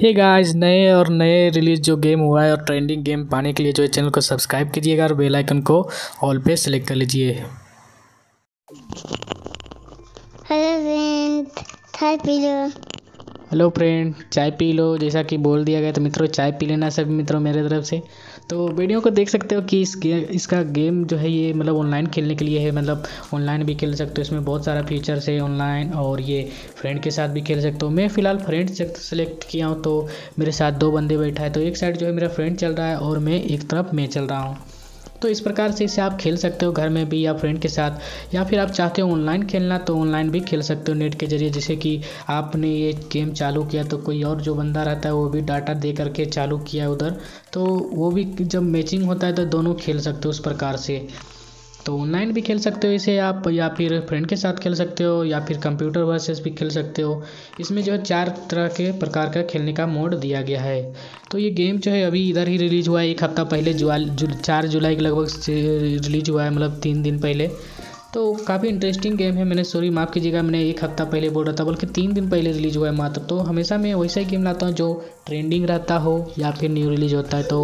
Hey guys नए और नए रिलीज़ जो गेम हुआ है और ट्रेंडिंग गेम पाने के लिए जो है चैनल को सब्सक्राइब कीजिएगा और बेल आइकन को ऑल पे सेलेक्ट कर लीजिए। हेलो फ्रेंड थर्ड लो हेलो फ्रेंड चाय पी लो। जैसा कि बोल दिया गया तो मित्रों, चाय पी लेना सभी मित्रों मेरे तरफ़ से। तो वीडियो को देख सकते हो कि इस गे, इसका गेम जो है ये मतलब ऑनलाइन खेलने के लिए है। मतलब ऑनलाइन भी खेल सकते हो, इसमें बहुत सारा फीचर्स है ऑनलाइन और ये फ्रेंड के साथ भी खेल सकते हो। मैं फ़िलहाल फ्रेंड सेलेक्ट किया हूँ तो मेरे साथ दो बंदे बैठा है। तो एक साइड जो है मेरा फ्रेंड चल रहा है और मैं एक तरफ़ मैं चल रहा हूँ। तो इस प्रकार से इसे आप खेल सकते हो घर में भी या फ्रेंड के साथ, या फिर आप चाहते हो ऑनलाइन खेलना तो ऑनलाइन भी खेल सकते हो नेट के ज़रिए। जैसे कि आपने ये गेम चालू किया तो कोई और जो बंदा रहता है, वो भी डाटा दे करके चालू किया उधर। तो वो भी जब मैचिंग होता है तो दोनों खेल सकते हो उस प्रकार से। तो ऑनलाइन भी खेल सकते हो इसे आप या फिर फ्रेंड के साथ खेल सकते हो या फिर कंप्यूटर वर्सेस भी खेल सकते हो। इसमें जो है चार तरह के प्रकार का खेलने का मोड दिया गया है। तो ये गेम जो है अभी इधर ही रिलीज़ हुआ है एक हफ़्ता पहले जु, चार जुलाई के लगभग रिलीज़ हुआ है मतलब तीन दिन पहले। तो काफ़ी इंटरेस्टिंग गेम है मैंने सॉरी माफ़ कीजिएगा मैंने एक हफ़्ता पहले बोल रहा था बल्कि तीन दिन पहले रिलीज़ हुआ है मात्र। तो हमेशा मैं वैसा ही गेम लाता हूँ जो ट्रेंडिंग रहता हो या फिर न्यू रिलीज़ होता है तो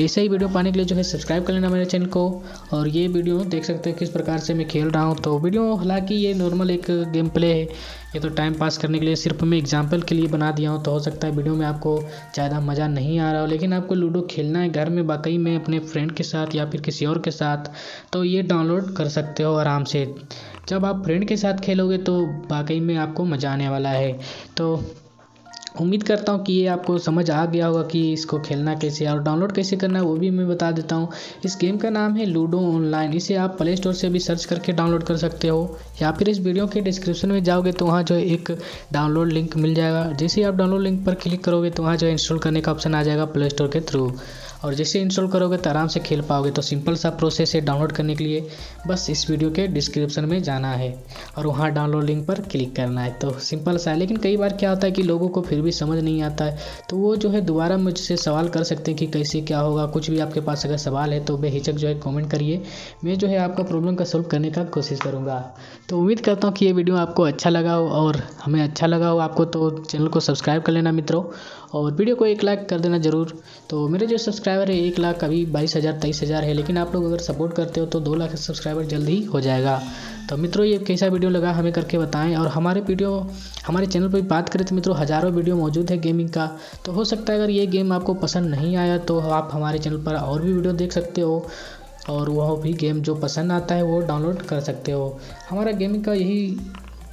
ऐसे ही वीडियो पाने के लिए जो है सब्सक्राइब कर लेना मेरे चैनल को। और ये वीडियो देख सकते हो किस प्रकार से मैं खेल रहा हूँ। तो वीडियो हालाँकि ये नॉर्मल एक गेम प्ले है, ये तो टाइम पास करने के लिए सिर्फ़ मैं एग्ज़ाम्पल के लिए बना दिया हूँ तो हो सकता है वीडियो में आपको ज़्यादा मज़ा नहीं आ रहा हो। लेकिन आपको लूडो खेलना है, घर में वाकई में अपने फ्रेंड के साथ या फिर किसी और के साथ तो ये डाउनलोड कर सकते हो आराम से। जब आप फ्रेंड के साथ खेलोगे तो वाकई में आपको मज़ा आने वाला है। तो उम्मीद करता हूँ कि ये आपको समझ आ गया होगा कि इसको खेलना कैसे और डाउनलोड कैसे करना है, वो भी मैं बता देता हूँ। इस गेम का नाम है लूडो ऑनलाइन। इसे आप प्ले स्टोर से भी सर्च करके डाउनलोड कर सकते हो। या फिर इस वीडियो के डिस्क्रिप्शन में जाओगे तो वहाँ जो है एक डाउनलोड लिंक मिल जाएगा। जैसे ही आप डाउनलोड लिंक पर क्लिक करोगे तो वहाँ जो है इंस्टॉल करने का ऑप्शन आ जाएगा प्ले स्टोर के थ्रू। और जैसे इंस्टॉल करोगे तो आराम से खेल पाओगे। तो सिंपल सा प्रोसेस है डाउनलोड करने के लिए। बस इस वीडियो के डिस्क्रिप्शन में जाना है और वहाँ डाउनलोड लिंक पर क्लिक करना है। तो सिंपल सा है, लेकिन कई बार क्या होता है कि लोगों को फिर भी समझ नहीं आता है। तो वो जो है दोबारा मुझसे सवाल कर सकते हैं कि कैसे क्या होगा। कुछ भी आपके पास अगर सवाल है तो बेहिचक जो है कॉमेंट करिए। मैं जो है आपका प्रॉब्लम का सोल्व करने का कोशिश करूँगा। तो उम्मीद करता हूँ कि ये वीडियो आपको अच्छा लगा हो और हमें अच्छा लगा हो आपको तो चैनल को सब्सक्राइब कर लेना मित्रों। और वीडियो को एक लाख कर देना ज़रूर। तो मेरे जो सब्सक्राइबर है, एक लाख अभी बाईस हज़ार, तेईस हज़ार है, लेकिन आप लोग अगर सपोर्ट करते हो तो दो लाख सब्सक्राइबर जल्द ही हो जाएगा। तो मित्रों, ये कैसा वीडियो लगा हमें करके बताएँ और हमारे वीडियो, हमारे चैनल पर बात करें तो मित्रों, हज़ारों वीडियो मौजूद है गेमिंग का। तो हो सकता है अगर ये गेम आपको पसंद नहीं आया तो आप हमारे चैनल पर और भी वीडियो देख सकते हो और वह भी गेम जो पसंद आता है वो डाउनलोड कर सकते हो। हमारा गेमिंग का यही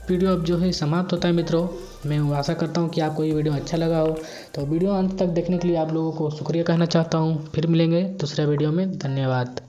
वीडियो अब जो है समाप्त होता है मित्रों। मैं आशा करता हूँ कि आपको ये वीडियो अच्छा लगा हो। तो वीडियो अंत तक देखने के लिए आप लोगों को शुक्रिया कहना चाहता हूँ। फिर मिलेंगे दूसरे वीडियो में। धन्यवाद।